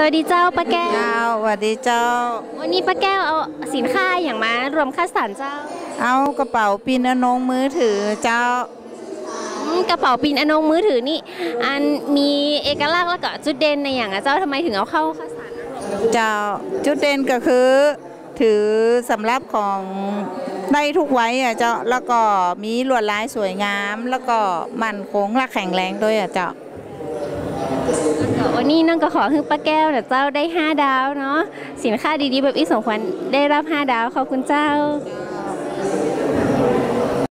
สวัสดีเจ้าป้าแก้วเจ้าสวัสดีเจ้า วันนี้ป้าแก้วเอาสินค้าอย่างมารวมค่าสารเจ้า เอากระเป๋าปีนอนงมือถือเจ้าอืมกระเป๋าปินอนงมือถือนี่อันมีเอกลักษณ์แล้วก็จุดเด่นในอย่างอะเจ้าทำไมถึงเอาเข้าค่าสารเจ้าจุดเด่นก็คือ ถือสำหรับของได้ทุกไว้อะเจ้าแล้วก็มีลวดลายสวยงาม แล้วก็มันคงและแข็งแรงด้วยอะเจ้า วันนี้น้องก็ขอให้ป้าแก้วนะเจ้าได้ 5 ดาวเนาะสินค้าดีๆ แบบอีสมควรได้รับ 5 ดาวขอบคุณเจ้า